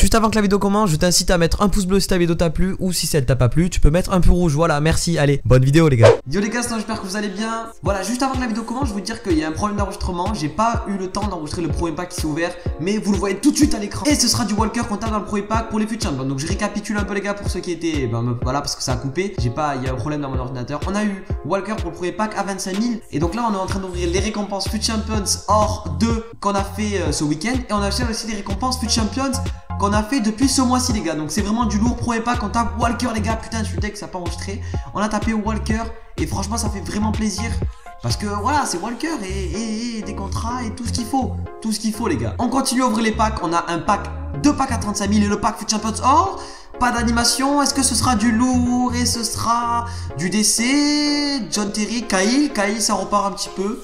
Juste avant que la vidéo commence, je t'incite à mettre un pouce bleu si ta vidéo t'a plu ou si celle t'a pas plu, tu peux mettre un peu rouge. Voilà, merci. Allez, bonne vidéo les gars. Yo les gars, j'espère que vous allez bien. Voilà, juste avant que la vidéo commence, je veux dire qu'il y a un problème d'enregistrement. J'ai pas eu le temps d'enregistrer le premier pack qui s'est ouvert, mais vous le voyez tout de suite à l'écran. Et ce sera du Walker qu'on tape dans le premier pack pour les futurs Donc je récapitule un peu les gars pour ceux qui étaient, ben voilà parce que ça a coupé. J'ai pas, il y a un problème dans mon ordinateur. On a eu Walker pour le premier pack à 25 000 et donc là on est en train d'ouvrir les récompenses Fut Champions Or 2 qu'on a fait euh, ce week-end et on a aussi les récompenses Fut Champions qu'on a fait depuis ce mois-ci les gars Donc c'est vraiment du lourd premier pack On tape Walker les gars Putain je suis deck ça n'a pas enregistré On a tapé Walker Et franchement ça fait vraiment plaisir parce que voilà, c'est Walker et, des contrats et tout ce qu'il faut. Tout ce qu'il faut, les gars. On continue à ouvrir les packs. On a un pack, deux packs à 35 000 et le pack Fut Champions Or. Pas d'animation. Est-ce que ce sera du lourd et ce sera du DC John Terry, Kyle. Kyle, ça repart un petit peu.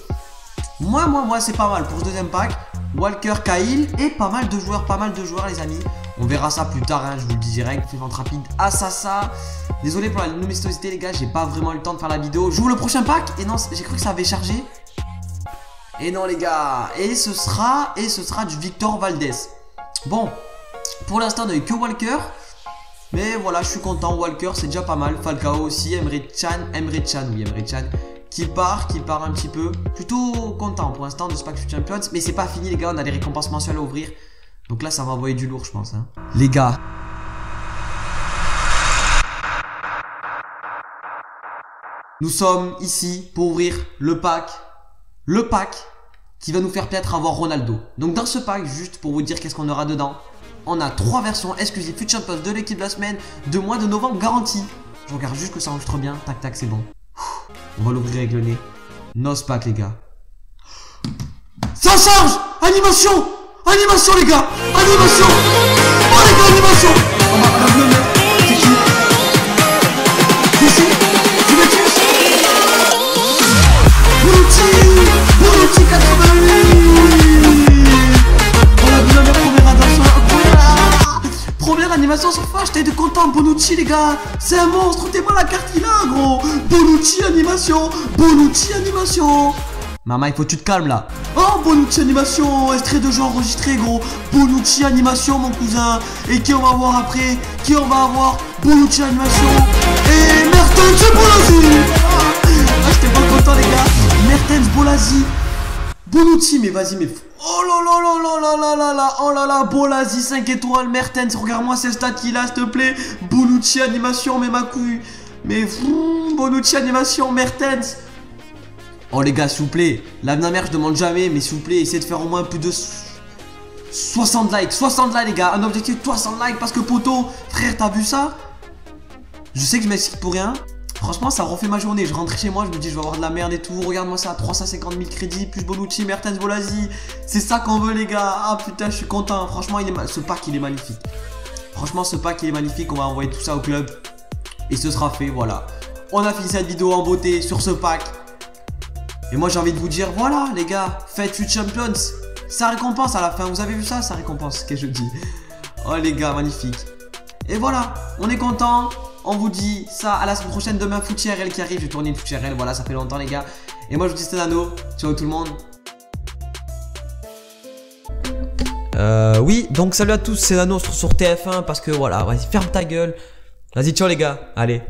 Moi, moi, moi, c'est pas mal pour ce deuxième pack. Walker, Kyle et pas mal de joueurs, pas mal de joueurs, les amis. On verra ça plus tard, hein, je vous le dis direct. Fait rapide, Assassa. Désolé pour la numistosité, les gars, j'ai pas vraiment eu le temps de faire la vidéo. J'ouvre le prochain pack et non, j'ai cru que ça avait chargé. Et non, les gars. Et ce sera, et ce sera du Victor Valdez. Bon, pour l'instant, on n'a eu que Walker. Mais voilà, je suis content. Walker, c'est déjà pas mal. Falcao aussi. Emre Chan. Emre Chan, oui, Emre Chan. Qui part, qui part un petit peu. Plutôt content pour l'instant de ce pack Champions. Mais c'est pas fini, les gars. On a des récompenses mensuelles à ouvrir. Donc là, ça va envoyer du lourd, je pense. Hein. Les gars. Nous sommes ici pour ouvrir le pack. Le pack qui va nous faire peut-être avoir Ronaldo. Donc dans ce pack, juste pour vous dire qu'est-ce qu'on aura dedans, on a trois versions exclusives Future Champions de l'équipe de la semaine de mois de novembre garantie. Je regarde juste que ça enregistre bien. Tac tac, c'est bon. On va l'ouvrir avec le nez. Nos pack les gars. Ça charge Animation! Animation les gars! Animation! Oh les gars, animation Bonucci les gars C'est un monstre, t'es moi la carte qu'il a gros Bonucci animation Bonucci animation Maman, il faut que tu te calmes là. Oh, Bonucci animation, extrait de jeu enregistré, gros. Bonucci animation, mon cousin. Et qui on va voir après? Qui on va avoir? Bonucci animation. Et Mertens Bolazzi. Ah, j'étais pas content, les gars. Mertens Bolazzi. Bonucci, mais vas-y, mais. Oh là là là là là là là là. Oh là là, Bolazzi, 5 étoiles. Mertens, regarde-moi ces stats qu'il a, s'il te plaît. Bonucci animation, mais ma couille. Mais. Bonucci animation, Mertens. Oh les gars, s'il vous plaît, la mère je demande jamais, mais s'il vous plaît, essayez de faire au moins plus de 60 likes, 60 likes les gars, un objectif 60 likes parce que poto, frère, t'as vu ça? Je sais que je m'excuse pour rien. Franchement, ça refait ma journée. Je rentre chez moi, je me dis, je vais avoir de la merde et tout. Regarde-moi ça, 350 000 crédits, plus Bonucci, Mertens, Bolazzi. C'est ça qu'on veut, les gars. Ah putain, je suis content. Franchement, ce pack, il est magnifique. Franchement, ce pack, il est magnifique. On va envoyer tout ça au club. Et ce sera fait, voilà. On a fini cette vidéo en beauté sur ce pack. Et moi j'ai envie de vous dire, voilà les gars, faites Fut Champions. Ça récompense à la fin, vous avez vu ça? Ça récompense, qu'est-ce que je dis? Oh les gars, magnifique. Et voilà, on est content. On vous dit ça à la semaine prochaine. Demain, Foot qui arrive. J'ai tourné une Foot Voilà, ça fait longtemps les gars. Et moi je vous dis c'était Nano. Ciao tout le monde. Euh, oui, donc salut à tous, c'est Nano sur TF1 parce que voilà, vas-y, ferme ta gueule. Vas-y, ciao les gars, allez.